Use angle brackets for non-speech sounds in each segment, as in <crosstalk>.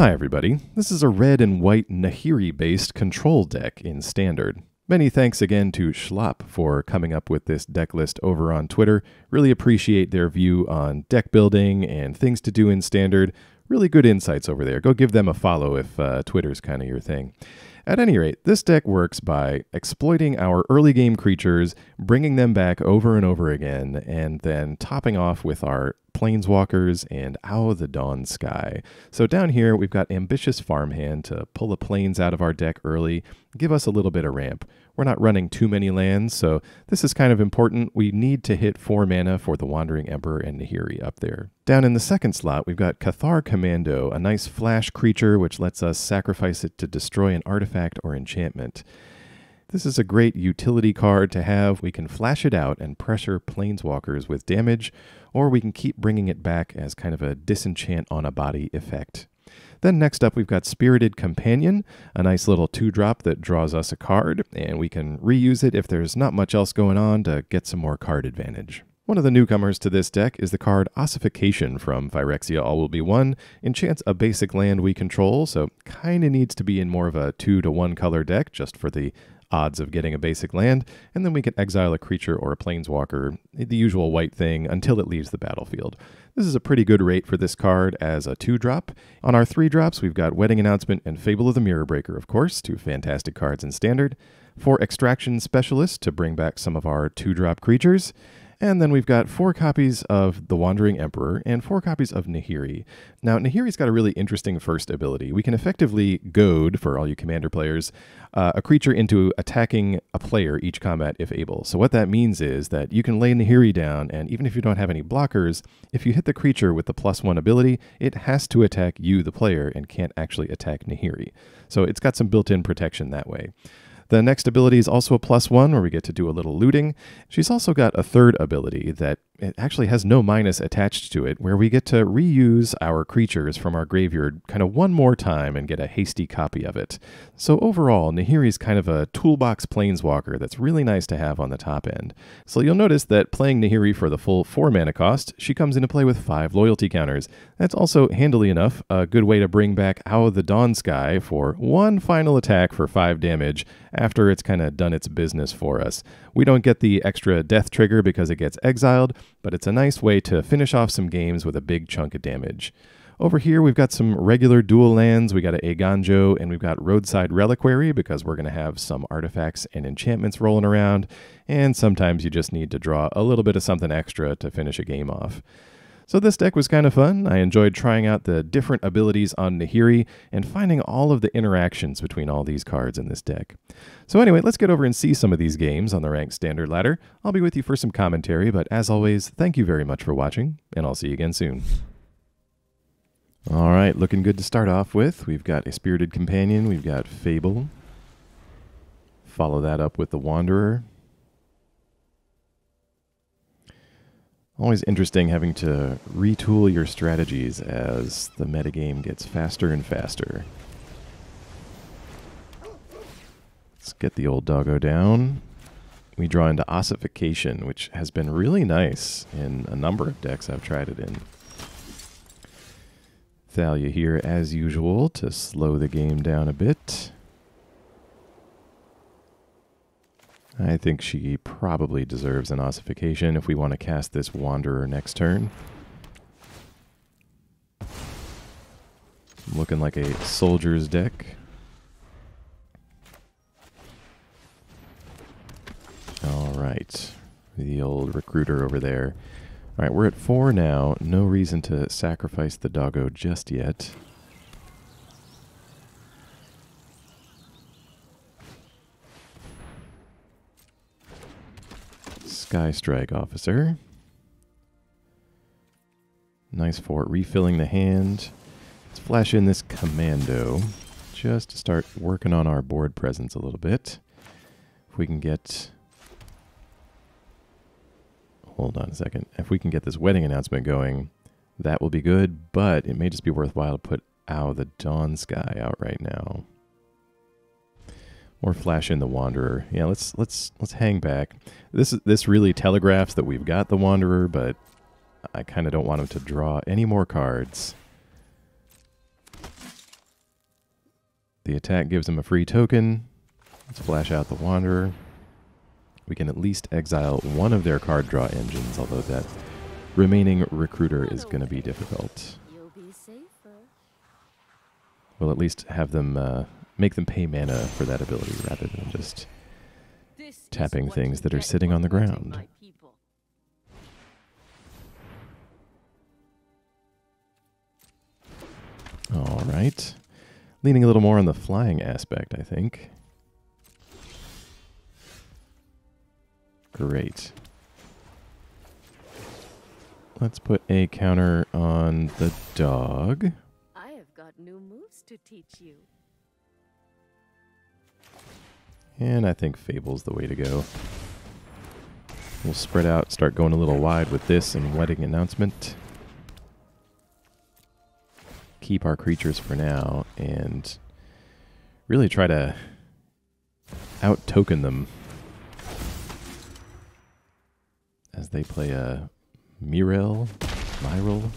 Hi, everybody. This is a red and white Nahiri based control deck in Standard. Many thanks again to Shlop for coming up with this deck list over on Twitter. Really appreciate their view on deck building and things to do in Standard. Really good insights over there. Go give them a follow if uh, Twitter's kind of your thing. At any rate, this deck works by exploiting our early game creatures, bringing them back over and over again, and then topping off with our Planeswalkers and Ao the Dawn Sky. So down here, we've got Ambitious Farmhand to pull the planes out of our deck early, give us a little bit of ramp. We're not running too many lands, so this is kind of important. We need to hit 4 mana for the Wandering Emperor and Nahiri up there. Down in the second slot, we've got Cathar Commando, a nice flash creature which lets us sacrifice it to destroy an artifact or enchantment. This is a great utility card to have. We can flash it out and pressure planeswalkers with damage, or we can keep bringing it back as kind of a disenchant on a body effect. Then next up, we've got Spirited Companion, a nice little two drop that draws us a card, and we can reuse it if there's not much else going on to get some more card advantage. One of the newcomers to this deck is the card Ossification from Phyrexia All Will Be One. Enchants a basic land we control, so kinda needs to be in more of a two to one color deck just for the odds of getting a basic land, and then we can exile a creature or a planeswalker, the usual white thing, until it leaves the battlefield. This is a pretty good rate for this card as a 2-drop. On our 3 drops, we've got Wedding Announcement and Fable of the Mirror Breaker, of course, two fantastic cards in Standard. For Extraction Specialist to bring back some of our 2-drop creatures. And then we've got four copies of The Wandering Emperor and four copies of Nahiri. Now, Nahiri's got a really interesting first ability. We can effectively goad, for all you commander players, uh, a creature into attacking a player each combat if able. So what that means is that you can lay Nahiri down, and even if you don't have any blockers, if you hit the creature with the plus one ability, it has to attack you, the player, and can't actually attack Nahiri. So it's got some built-in protection that way. The next ability is also a plus one, where we get to do a little looting. She's also got a third ability that it actually has no minus attached to it, where we get to reuse our creatures from our graveyard kind of one more time and get a hasty copy of it. So overall, Nahiri's kind of a toolbox planeswalker that's really nice to have on the top end. So you'll notice that playing Nahiri for the full 4 mana cost, she comes into play with 5 loyalty counters. That's also, handily enough, a good way to bring back Ao the Dawn Sky for one final attack for 5 damage after it's kind of done its business for us. We don't get the extra death trigger because it gets exiled, but it's a nice way to finish off some games with a big chunk of damage. Over here, we've got some regular dual lands. We got a Eiganjo and we've got Roadside Reliquary because we're going to have some artifacts and enchantments rolling around. And sometimes you just need to draw a little bit of something extra to finish a game off. So this deck was kind of fun. I enjoyed trying out the different abilities on Nahiri and finding all of the interactions between all these cards in this deck. So anyway, let's get over and see some of these games on the ranked standard ladder. I'll be with you for some commentary, but as always, thank you very much for watching, and I'll see you again soon. All right, looking good to start off with. We've got a Spirited Companion, we've got Fable. Follow that up with the Wanderer. Always interesting having to retool your strategies as the metagame gets faster and faster. Let's get the old doggo down. We draw into Ossification, which has been really nice in a number of decks I've tried it in. Thalia here, as usual, to slow the game down a bit. I think she probably deserves an ossification if we want to cast this Wanderer next turn. Looking like a soldier's deck. All right. The old recruiter over there. All right, we're at four now. No reason to sacrifice the doggo just yet. Skystrike Officer. Nice for refilling the hand. Let's flash in this Commando just to start working on our board presence a little bit. If we can get... Hold on a second. If we can get this wedding announcement going, that will be good, but it may just be worthwhile to put Ao the Dawn Sky out right now. Or flash in the Wanderer. Yeah, let's let's let's hang back. This is this really telegraphs that we've got the Wanderer, but I kind of don't want him to draw any more cards. The attack gives him a free token. Let's flash out the Wanderer. We can at least exile one of their card draw engines, although that remaining recruiter is going to be difficult. We'll at least have them uh, make them pay mana for that ability rather than just tapping things that are sitting on the ground. All right. Leaning a little more on the flying aspect, I think. Great. Let's put a counter on the dog. I have got new moves to teach you. And I think Fable's the way to go. We'll spread out, start going a little wide with this and Wedding Announcement. Keep our creatures for now and really try to out token them as they play a Mirel, Myrel,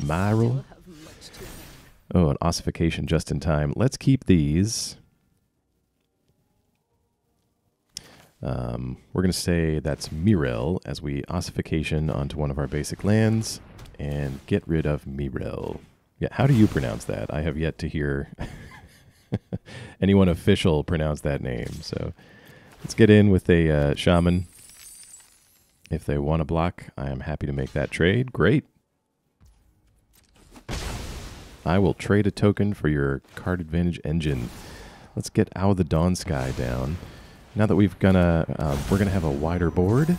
Myrel. Oh, an ossification just in time. Let's keep these. Um, we're going to say that's Myrel as we ossification onto one of our basic lands and get rid of Myrel. Yeah, how do you pronounce that? I have yet to hear <laughs> anyone official pronounce that name. So let's get in with a uh, shaman. If they want to block, I am happy to make that trade. Great. I will trade a token for your card advantage engine. Let's get Out of the Dawn Sky down. Now that we've gonna, uh, we're gonna have a wider board.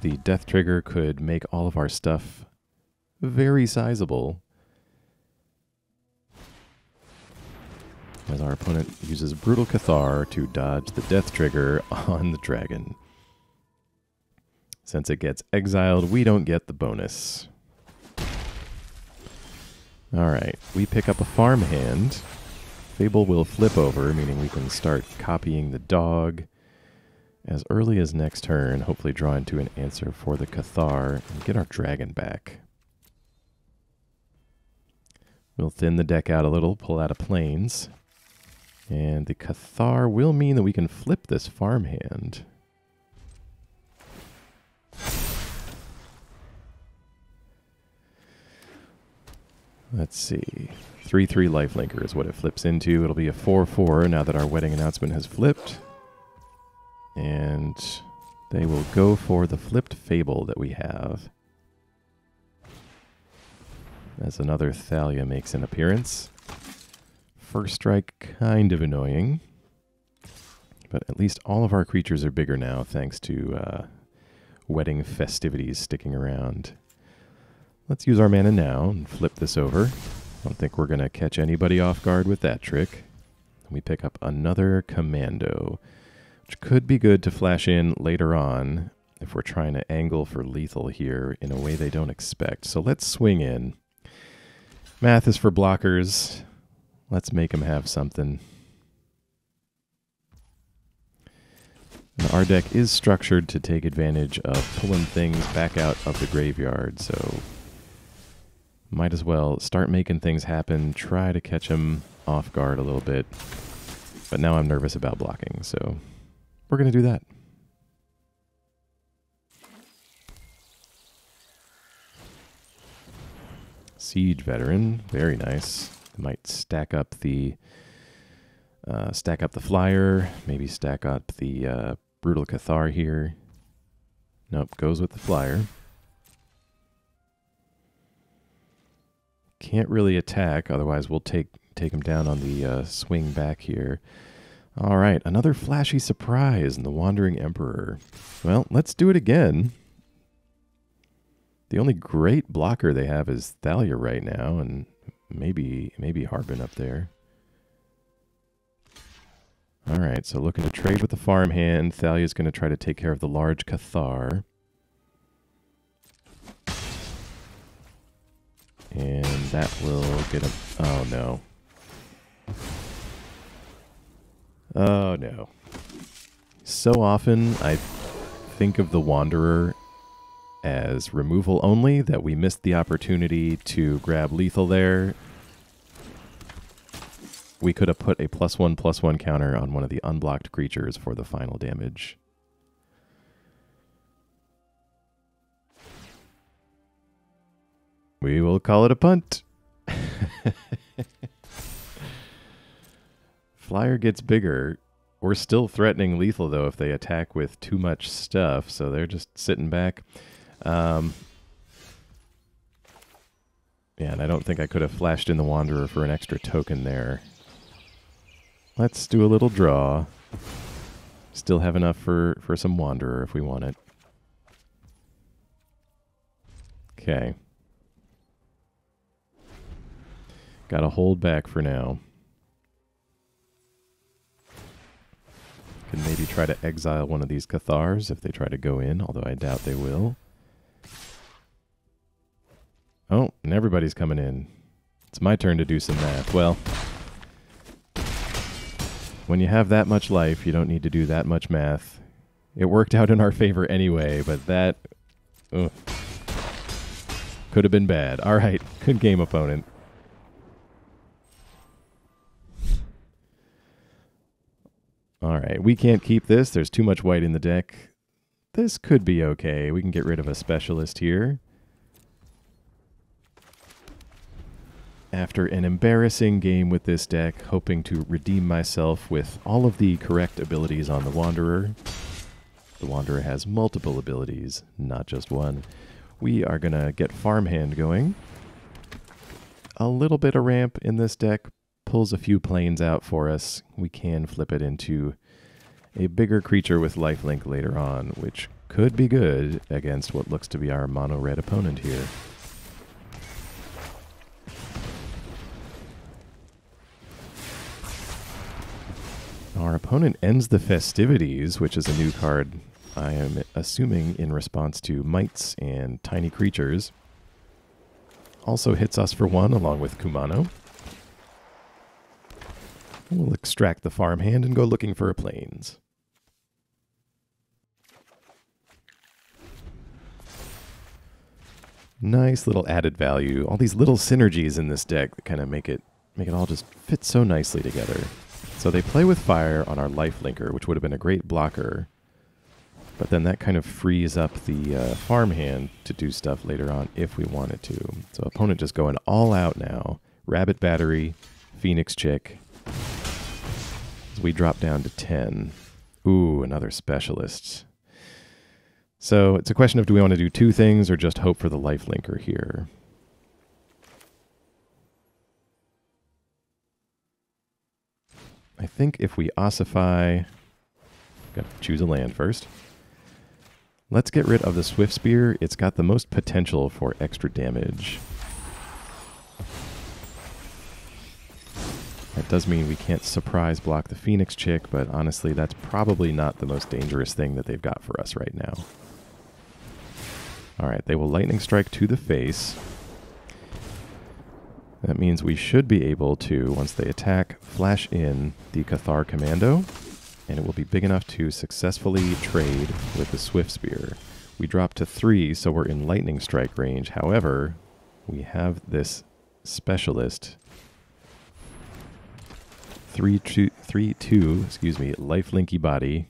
The death trigger could make all of our stuff very sizable. As our opponent uses Brutal Cathar to dodge the death trigger <laughs> on the dragon. Since it gets exiled, we don't get the bonus. Alright, we pick up a farmhand. Fable will flip over, meaning we can start copying the dog as early as next turn, hopefully draw into an answer for the Cathar and get our dragon back. We'll thin the deck out a little, pull out a planes, And the Cathar will mean that we can flip this farmhand. Let's see. 3 3 lifelinker is what it flips into. It'll be a 4 4 now that our wedding announcement has flipped. And they will go for the flipped fable that we have. As another Thalia makes an appearance. First strike, kind of annoying. But at least all of our creatures are bigger now, thanks to uh, wedding festivities sticking around. Let's use our mana now and flip this over. I don't think we're going to catch anybody off guard with that trick. We pick up another commando, which could be good to flash in later on if we're trying to angle for lethal here in a way they don't expect. So let's swing in. Math is for blockers. Let's make them have something. And our deck is structured to take advantage of pulling things back out of the graveyard, so might as well start making things happen, try to catch them off guard a little bit. But now I'm nervous about blocking, so we're going to do that. Siege veteran, very nice. Might stack up the uh, stack up the flyer, maybe stack up the uh, brutal Cathar here. Nope, goes with the flyer. Can't really attack, otherwise we'll take take him down on the uh, swing back here. All right, another flashy surprise in the Wandering Emperor. Well, let's do it again. The only great blocker they have is Thalia right now, and maybe maybe Harbin up there. All right, so looking to trade with the farmhand. Thalia's going to try to take care of the large Cathar. And that will get him. Oh, no. Oh, no. So often I think of the Wanderer as removal only that we missed the opportunity to grab lethal there. we could have put a plus one plus one counter on one of the unblocked creatures for the final damage. We will call it a punt. <laughs> Flyer gets bigger. We're still threatening lethal though if they attack with too much stuff, so they're just sitting back. Um, yeah, and I don't think I could have flashed in the Wanderer for an extra token there. Let's do a little draw. Still have enough for, for some Wanderer if we want it. Okay. Got to hold back for now. Can maybe try to exile one of these Cathars if they try to go in, although I doubt they will. Oh, and everybody's coming in. It's my turn to do some math. Well, when you have that much life, you don't need to do that much math. It worked out in our favor anyway, but that ugh, could have been bad. All right, <laughs> good game, opponent. All right, we can't keep this. There's too much white in the deck. This could be okay. We can get rid of a specialist here. After an embarrassing game with this deck, hoping to redeem myself with all of the correct abilities on the Wanderer. The Wanderer has multiple abilities, not just one. We are going to get Farmhand going. A little bit of ramp in this deck, pulls a few planes out for us, we can flip it into a bigger creature with lifelink later on, which could be good against what looks to be our mono red opponent here. Our opponent ends the festivities, which is a new card I am assuming in response to mites and tiny creatures. Also hits us for one along with Kumano. We'll extract the farmhand and go looking for a plains. Nice little added value. All these little synergies in this deck that kind of make it make it all just fit so nicely together. So they play with fire on our life linker, which would have been a great blocker. But then that kind of frees up the uh, farmhand to do stuff later on if we wanted to. So opponent just going all out now. Rabbit Battery, Phoenix Chick, we drop down to 10. Ooh, another specialist. So it's a question of do we want to do two things or just hope for the life linker here? I think if we ossify, got to choose a land first. Let's get rid of the Swiftspear. It's got the most potential for extra damage. That does mean we can't surprise block the Phoenix chick, but honestly, that's probably not the most dangerous thing that they've got for us right now. Alright, they will Lightning Strike to the face. That means we should be able to, once they attack, flash in the Cathar Commando, and it will be big enough to successfully trade with the Swiftspear. We drop to three, so we're in Lightning Strike range. However, we have this Specialist three two three two excuse me life linky body.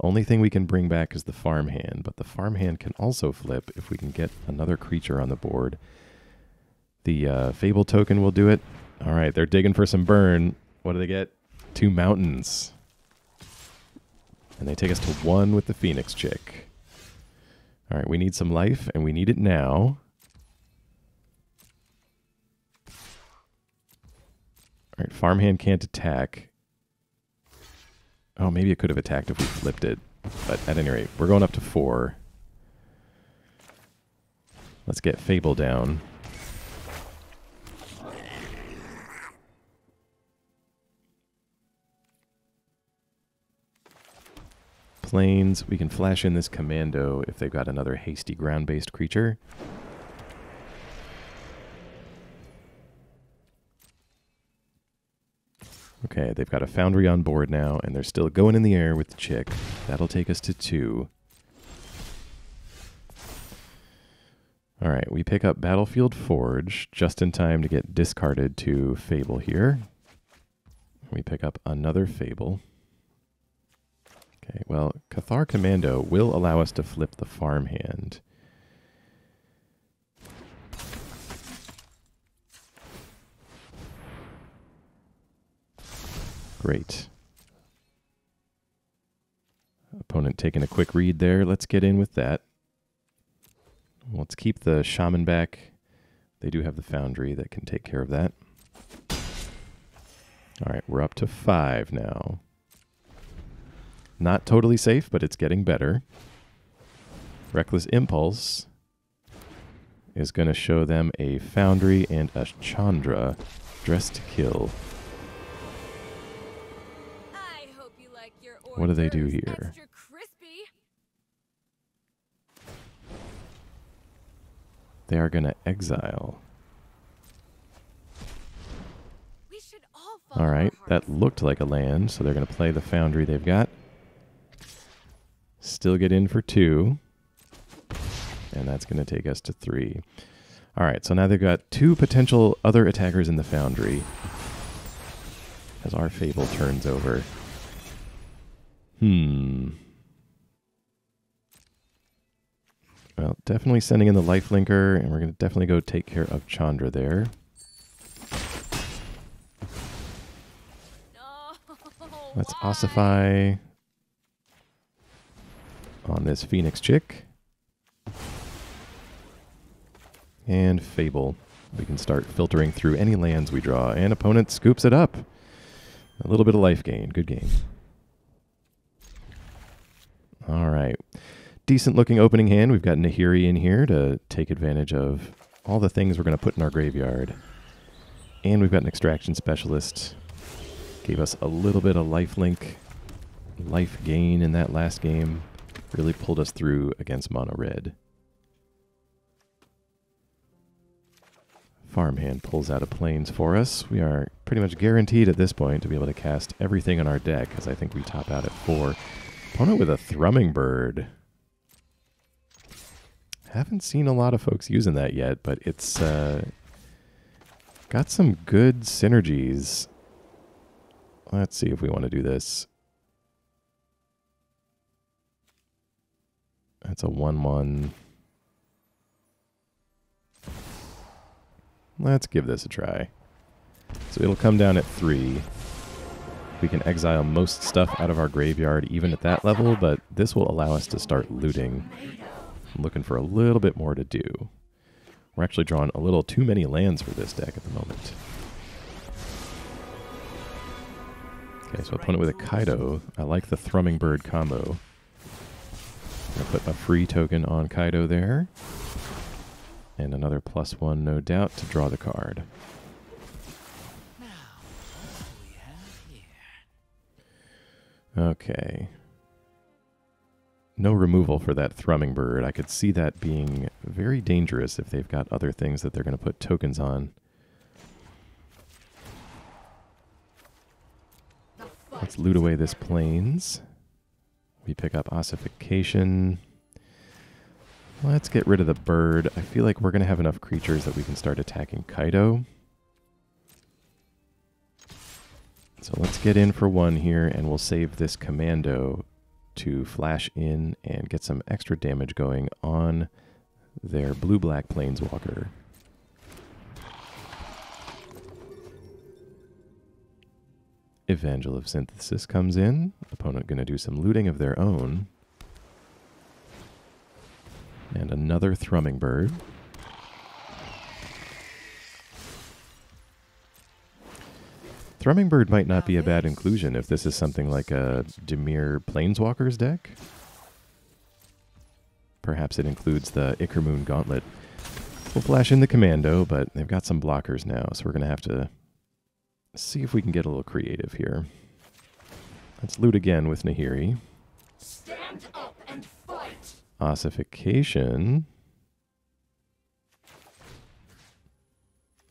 Only thing we can bring back is the farmhand but the farmhand can also flip if we can get another creature on the board. The uh, fable token will do it. All right they're digging for some burn. What do they get? Two mountains. And they take us to one with the phoenix chick. All right we need some life and we need it now All right, farmhand can't attack. Oh, maybe it could have attacked if we flipped it. But at any rate, we're going up to four. Let's get Fable down. Planes, we can flash in this commando if they've got another hasty ground-based creature. Okay, they've got a foundry on board now, and they're still going in the air with the chick. That'll take us to two. All right, we pick up Battlefield Forge just in time to get discarded to Fable here. We pick up another Fable. Okay, well, Cathar Commando will allow us to flip the farmhand. Great. Opponent taking a quick read there. Let's get in with that. Let's keep the shaman back. They do have the foundry that can take care of that. All right, we're up to five now. Not totally safe, but it's getting better. Reckless Impulse is going to show them a Foundry and a Chandra dressed to kill. What do they do here? They are going to exile. All right, that looked like a land, so they're going to play the Foundry they've got. Still get in for two. And that's going to take us to three. All right, so now they've got two potential other attackers in the Foundry. As our Fable turns over. Hmm. Well, definitely sending in the life linker, and we're going to definitely go take care of Chandra there. Let's ossify on this Phoenix chick. And Fable. We can start filtering through any lands we draw, and opponent scoops it up. A little bit of life gain. Good game. All right. Decent looking opening hand. We've got Nahiri in here to take advantage of all the things we're going to put in our graveyard. And we've got an extraction specialist Gave us a little bit of life link, life gain in that last game. Really pulled us through against mono red. Farmhand pulls out a plains for us. We are pretty much guaranteed at this point to be able to cast everything on our deck, because I think we top out at four. Opponent with a Thrummingbird. Haven't seen a lot of folks using that yet, but it's uh, got some good synergies Let's see if we want to do this. That's a 1-1. Let's give this a try. So it'll come down at 3. We can exile most stuff out of our graveyard even at that level, but this will allow us to start looting. I'm looking for a little bit more to do. We're actually drawing a little too many lands for this deck at the moment. Okay, so opponent with a Kaito. I like the Thrummingbird combo. I'm going to put a free token on Kaito there. And another plus one, no doubt, to draw the card. Okay. No removal for that Thrummingbird. I could see that being very dangerous if they've got other things that they're going to put tokens on. Let's loot away this plains. We pick up ossification. Let's get rid of the bird. I feel like we're going to have enough creatures that we can start attacking Kaito. So let's get in for one here, and we'll save this commando to flash in and get some extra damage going on their blue-black planeswalker. Evangel of Synthesis comes in. Opponent going to do some looting of their own. And another Thrummingbird. Thrummingbird might not be a bad inclusion if this is something like a Dimir Planeswalkers deck. Perhaps it includes the Ichor Gauntlet. We'll flash in the Commando, but they've got some blockers now, so we're going to have to see if we can get a little creative here. Let's loot again with Nahiri. Stand up and fight. Ossification.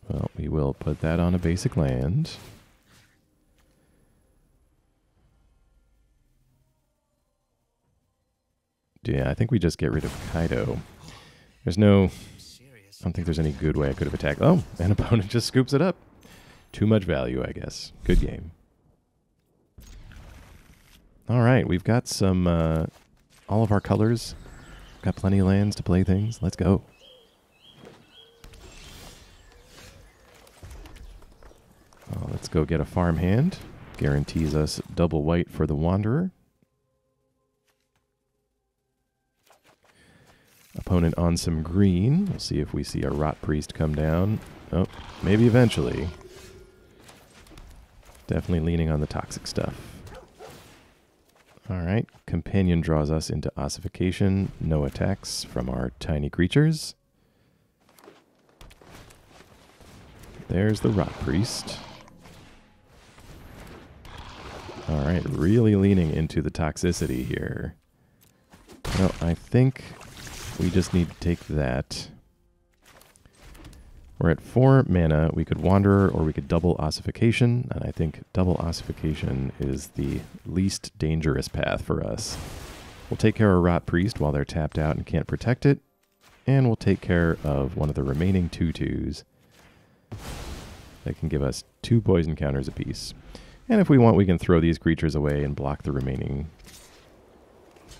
Well, we will put that on a basic land. Yeah, I think we just get rid of Kaito. There's no... I don't think there's any good way I could have attacked... Oh, an <laughs> opponent just scoops it up. Too much value, I guess. Good game. All right, we've got some, uh, all of our colors. Got plenty of lands to play things. Let's go. Uh, let's go get a farmhand. Guarantees us double white for the Wanderer. Opponent on some green. We'll see if we see a Rotpriest come down. Oh, maybe eventually. Definitely leaning on the toxic stuff. All right, Companion draws us into Ossification. No attacks from our tiny creatures. There's the Rotpriest. All right, really leaning into the toxicity here. No, I think we just need to take that. We're at four mana. We could Wanderer or we could double Ossification, and I think double Ossification is the least dangerous path for us. We'll take care of Rotpriest while they're tapped out and can't protect it, and we'll take care of one of the remaining two twos. They can give us two poison counters apiece. And if we want, we can throw these creatures away and block the remaining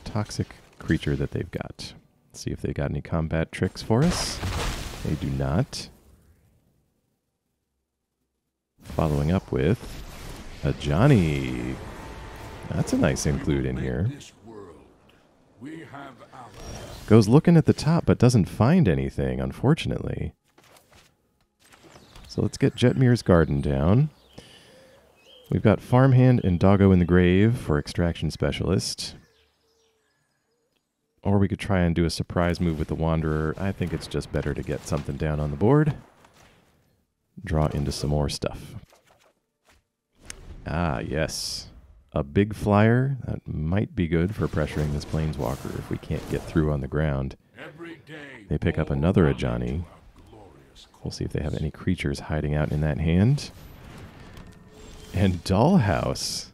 toxic creature that they've got. See if they got any combat tricks for us. They do not. Following up with Ajani. That's a nice include in here. Goes looking at the top but doesn't find anything, unfortunately. So let's get Jetmir's Garden down. We've got Farmhand and Doggo in the Grave for Extraction Specialist. Or we could try and do a surprise move with the Wanderer. I think it's just better to get something down on the board. Draw into some more stuff. Ah, yes. A big flyer. That might be good for pressuring this Planeswalker if we can't get through on the ground. They pick up another Ajani. We'll see if they have any creatures hiding out in that hand. And Dollhouse.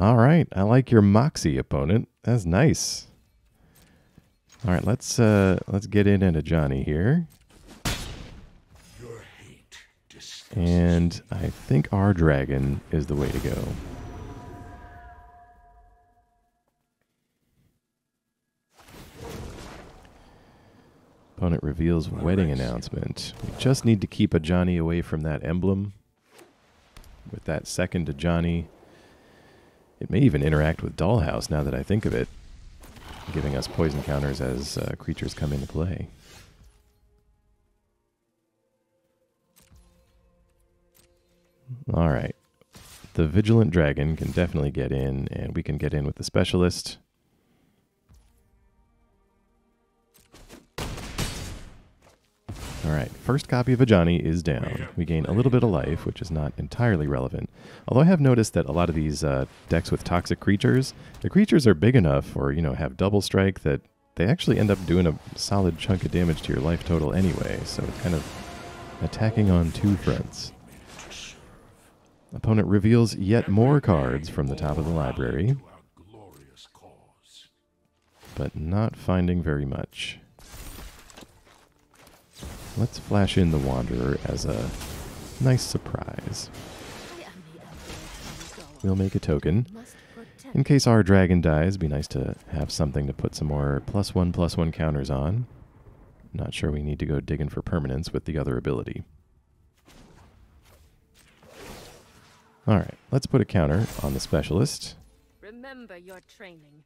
All right, I like your Moxie opponent. That's nice. All right, let's uh let's get in into Johnny here. And I think our dragon is the way to go. Opponent reveals wedding announcement. We just need to keep Ajani away from that emblem. With that second to Johnny, it may even interact with Dollhouse now that I think of it, giving us poison counters as uh, creatures come into play. All right. The Vigilant Dragon can definitely get in, and we can get in with the Specialist. All right, first copy of Ajani is down. We gain a little bit of life, which is not entirely relevant. Although I have noticed that a lot of these uh, decks with toxic creatures, the creatures are big enough or, you know, have double strike that they actually end up doing a solid chunk of damage to your life total anyway. So it's kind of attacking on two fronts. Opponent reveals yet more cards from the top of the library, but not finding very much. Let's flash in the Wanderer as a nice surprise. We'll make a token. In case our dragon dies, be nice to have something to put some more plus one, plus one counters on. Not sure we need to go digging for permanence with the other ability. All right, let's put a counter on the specialist. Remember your training.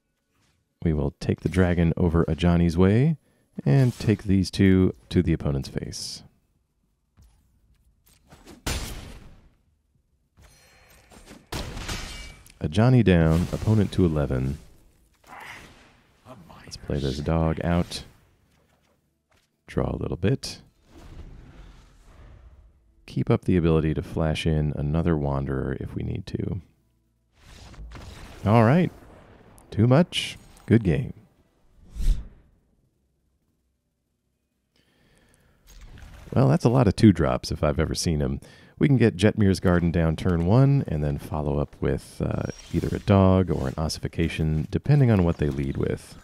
We will take the dragon over Ajani's way and take these two to the opponent's face. Ajani down, opponent to 11. Let's play this dog out. Draw a little bit. Keep up the ability to flash in another Wanderer if we need to. All right. Too much. Good game. Well, that's a lot of two drops if I've ever seen them. We can get Jetmir's Garden down turn one and then follow up with uh, either a dog or an ossification, depending on what they lead with.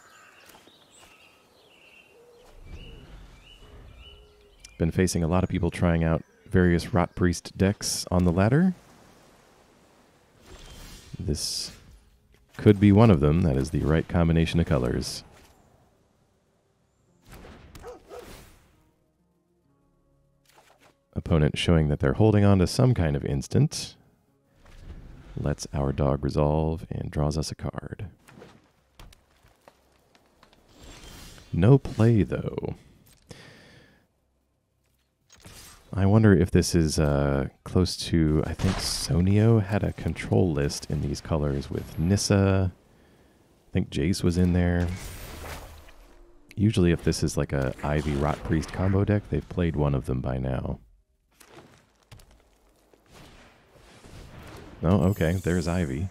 Been facing a lot of people trying out various Rotpriest decks on the ladder. this could be one of them. That is the right combination of colors. Opponent showing that they're holding on to some kind of instant. Lets our dog resolve and draws us a card. No play, though. I wonder if this is uh, close to. I think Sonio had a control list in these colors with Nissa. I think Jace was in there. Usually, if this is like a Ivy Rotpriest combo deck, they've played one of them by now. Oh, okay. There's Ivy.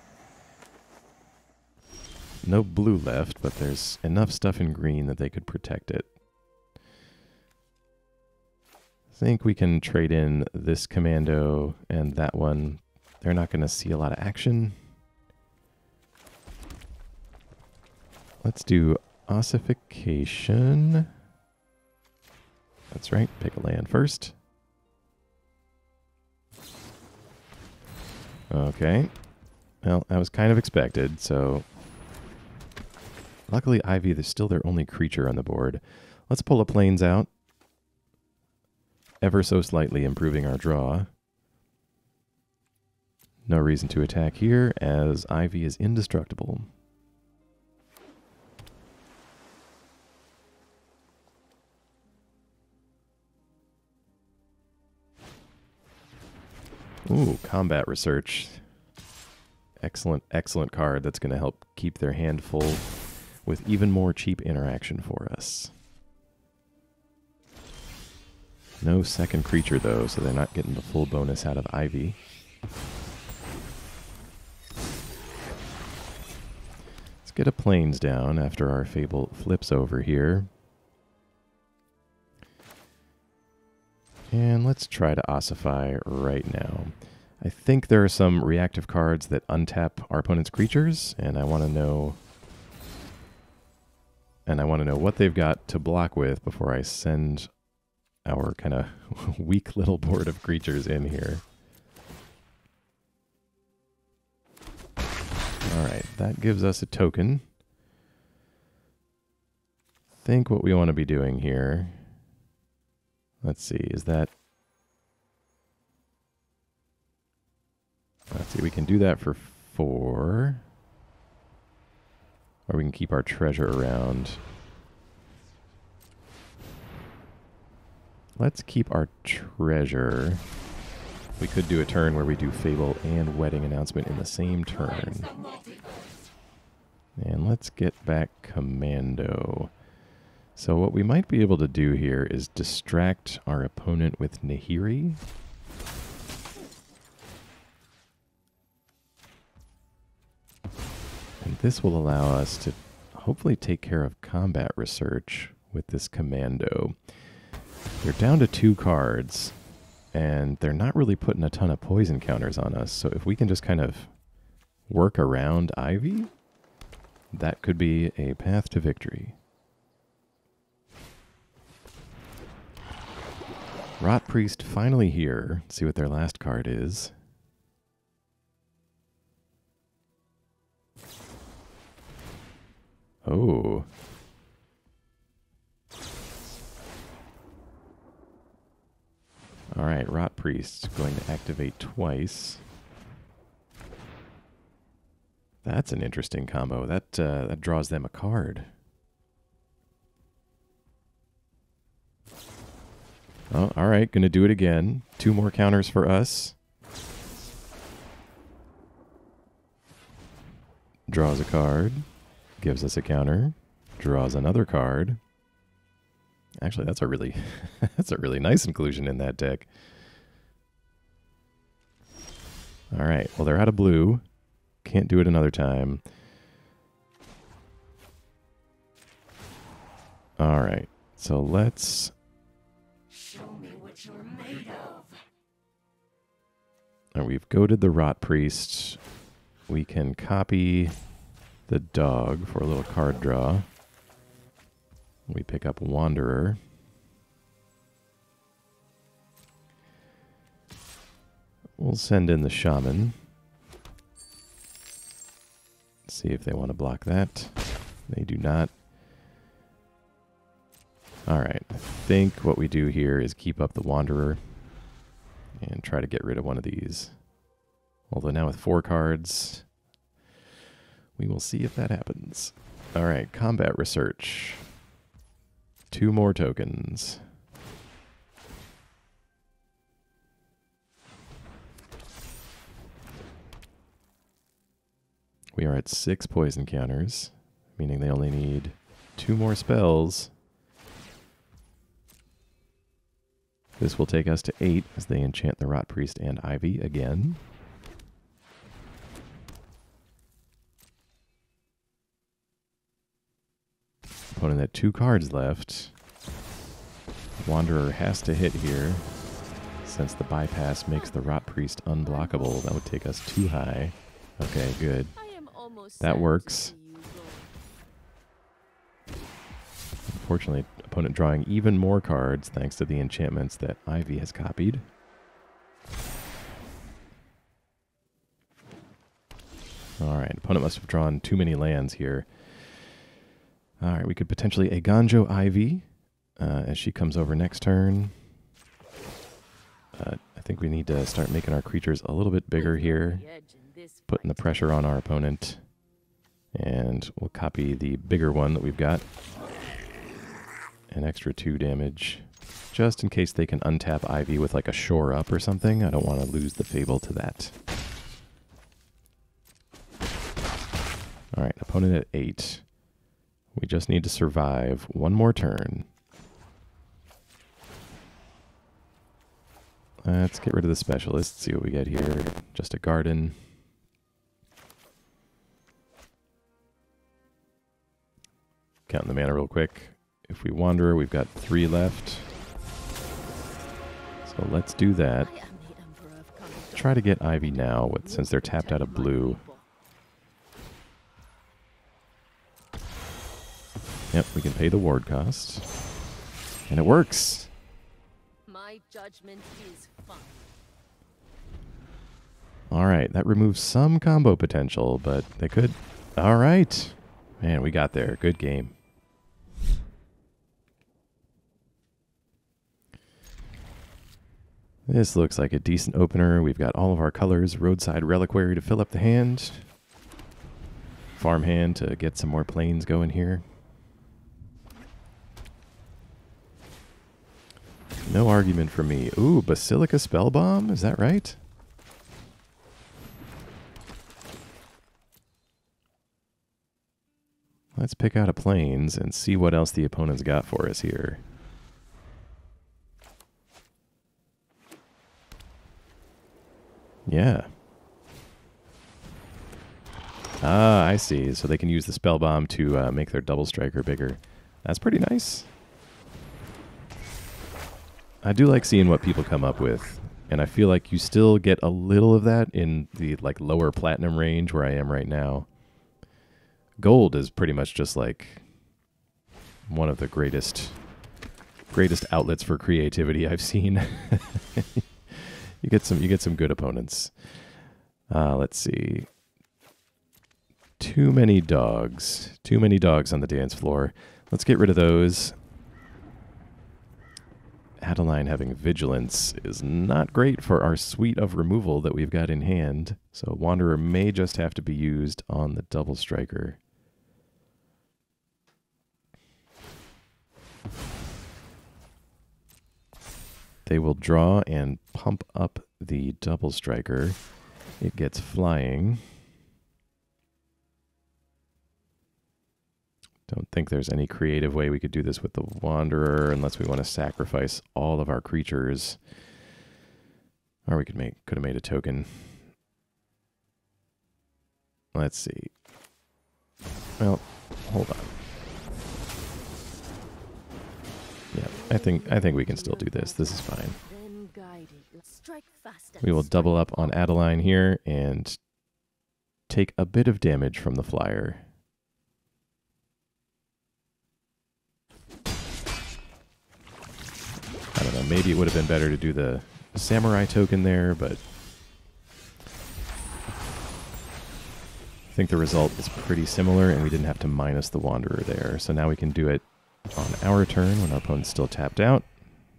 No blue left, but there's enough stuff in green that they could protect it. I think we can trade in this commando and that one. They're not going to see a lot of action. Let's do ossification. That's right, pick a land first. Okay. Well, that was kind of expected, so... Luckily, Ivy is still their only creature on the board. Let's pull the planes out ever so slightly improving our draw. No reason to attack here, as Ivy is indestructible. Ooh, combat research. Excellent, excellent card that's going to help keep their hand full with even more cheap interaction for us. No second creature, though, so they're not getting the full bonus out of Ivy. Let's get a Plains down after our Fable flips over here. And let's try to ossify right now. I think there are some reactive cards that untap our opponent's creatures, and I want to know and I want to know what they've got to block with before I send our kind of <laughs> weak little board of creatures in here. Alright, that gives us a token. I think what we want to be doing here. Let's see, is that... Let's see, we can do that for four. Or we can keep our treasure around. Let's keep our treasure. We could do a turn where we do Fable and Wedding Announcement in the same turn. And let's get back Commando. So what we might be able to do here is distract our opponent with Nahiri. And this will allow us to hopefully take care of combat research with this Commando. They're down to two cards, and they're not really putting a ton of poison counters on us. So if we can just kind of work around Ivy, that could be a path to victory. Rotpriest finally here. Let's see what their last card is. Oh, All right, Rotpriest going to activate twice. That's an interesting combo. That uh, that draws them a card. Oh, all right, to do it again. Two more counters for us. Draws a card, gives us a counter, draws another card, Actually, that's a really <laughs> that's a really nice inclusion in that deck. All right. Well, they're out of blue. Can't do it another time. All right. So let's And we've goaded the Rotpriest. We can copy the dog for a little card draw. We pick up Wanderer. We'll send in the Shaman. See if they want to block that. They do not. Alright, I think what we do here is keep up the Wanderer and try to get rid of one of these. Although now with four cards, we will see if that happens. Alright, combat research. Two more tokens. We are at six poison counters, meaning they only need two more spells. This will take us to eight as they enchant the Rotpriest and Ivy again. Opponent had two cards left. Wanderer has to hit here. Since the bypass makes the Rotpriest unblockable, that would take us too high. Okay, good. I am almost That works. see you go. Unfortunately, opponent drawing even more cards thanks to the enchantments that Ivy has copied. Alright, opponent must have drawn too many lands here. Alright, we could potentially Eiganjo Ivy uh, as she comes over next turn. Uh, I think we need to start making our creatures a little bit bigger here The edge in this putting the pressure on our opponent. And we'll copy the bigger one that we've got. An extra two damage. Just in case they can untap Ivy with like a shore up or something. I don't want to lose the Fable to that. Alright, opponent at eight. We just need to survive one more turn. Let's get rid of the specialist, see what we get here. Just a garden. Counting the mana real quick. If we wander, we've got three left. So let's do that. I am the Emperor of Kandor. Try to get Ivy now, with since they're tapped out of blue. Yep, we can pay the ward cost. And it works. My judgment is fine. All right, that removes some combo potential, but they could. All right. Man, we got there. Good game. This looks like a decent opener. We've got all of our colors, roadside reliquary to fill up the hand, farmhand to get some more plains going here. No argument for me. Ooh, Basilica Skullbomb. Is that right? Let's pick out a plains and see what else the opponent's got for us here. Yeah. Ah, I see. So they can use the Skullbomb to uh, make their double striker bigger. That's pretty nice. I do like seeing what people come up with, and I feel like you still get a little of that in the like lower platinum range where I am right now. Gold is pretty much just like one of the greatest greatest outlets for creativity I've seen. <laughs> you get some you get some good opponents. Uh, let's see. Too many dogs. Too many dogs on the dance floor. Let's get rid of those. Adeline having vigilance is not great for our suite of removal that we've got in hand. So Wanderer may just have to be used on the double striker. They will draw and pump up the double striker. It gets flying. Don't think there's any creative way we could do this with the Wanderer unless we want to sacrifice all of our creatures. Or we could make could have made a token. Let's see. Well, hold on. I think I think we can still do this. This is fine. Then guided. Strike fast and We will double up on Adeline here and take a bit of damage from the flyer. I don't know, maybe it would have been better to do the samurai token there, but I think the result is pretty similar, and we didn't have to minus the Wanderer there. So now we can do it on our turn when our opponent's still tapped out.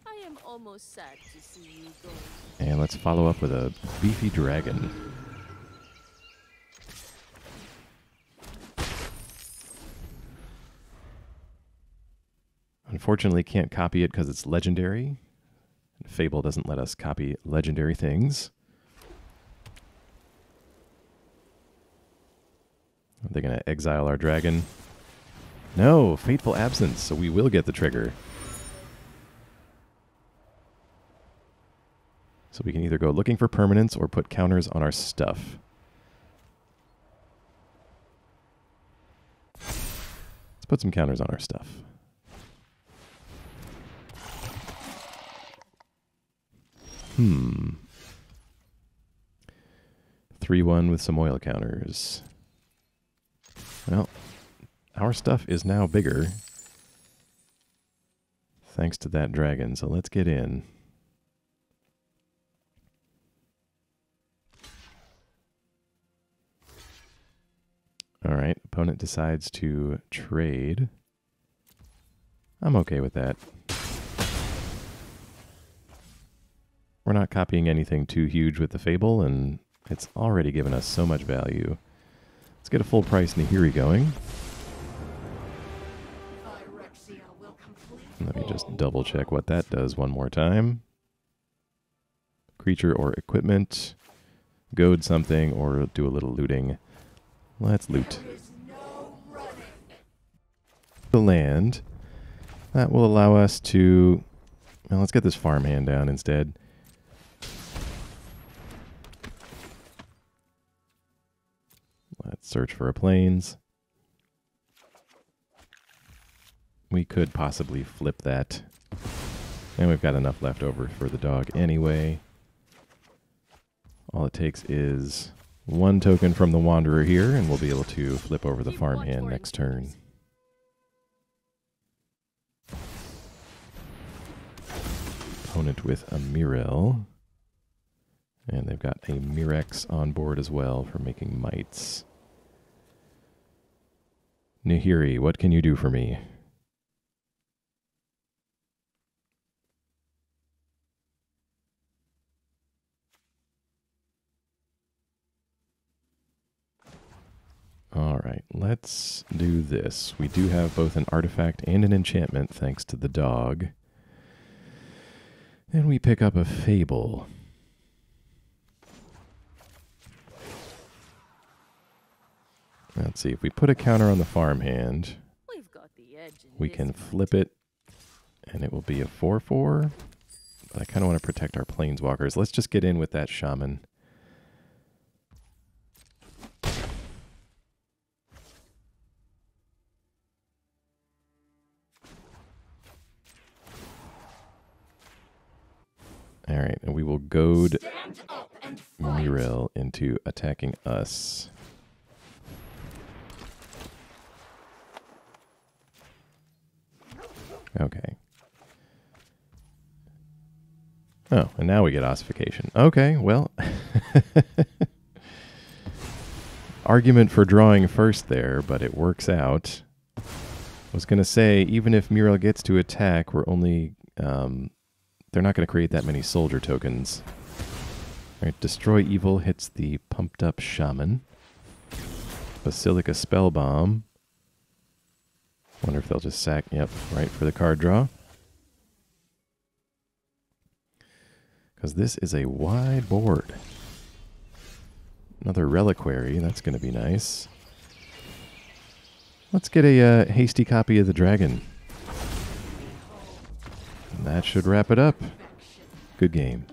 I am almost sad to see you go. And let's follow up with a beefy dragon. Unfortunately, can't copy it because it's legendary. Fable doesn't let us copy legendary things. They're they going to exile our dragon? No, Fateful Absence, so we will get the trigger. So we can either go looking for permanents or put counters on our stuff. Let's put some counters on our stuff. Hmm. 3 1 with some oil counters. Well, our stuff is now bigger. Thanks to that dragon, so let's get in. All right, opponent decides to trade. I'm okay with that. We're not copying anything too huge with the Fable, and it's already given us so much value. Let's get a full price Nahiri going. Let me just double check what that does one more time. Creature or equipment. Goad something or do a little looting. Let's loot. The land. That will allow us to... Well, let's get this farmhand down instead. Let's search for a plains. We could possibly flip that. And we've got enough left over for the dog anyway. All it takes is one token from the Wanderer here, and we'll be able to flip over the farmhand next turn. Opponent with a Myrel. And they've got a Mirrex on board as well for making mites. Nahiri, what can you do for me? All right, let's do this. We do have both an artifact and an enchantment thanks to the dog. And we pick up a fable. Let's see, if we put a counter on the farmhand, We've got the edge we can flip it and it will be a 4 4. But I kind of want to protect our planeswalkers. Let's just get in with that shaman. All right, and we will goad Myrel into attacking us. Okay. Oh, and now we get ossification. Okay, well. <laughs> Argument for drawing first there, but it works out. I was going to say, even if Myrel gets to attack, we're only. Um, they're not going to create that many soldier tokens. All right, Destroy Evil hits the pumped up Shaman. Basilica Skullbomb. Wonder if they'll just sack. Yep, right for the card draw. Because this is a wide board. Another reliquary. That's going to be nice. Let's get a uh, hasty copy of the dragon. That should wrap it up. Good game.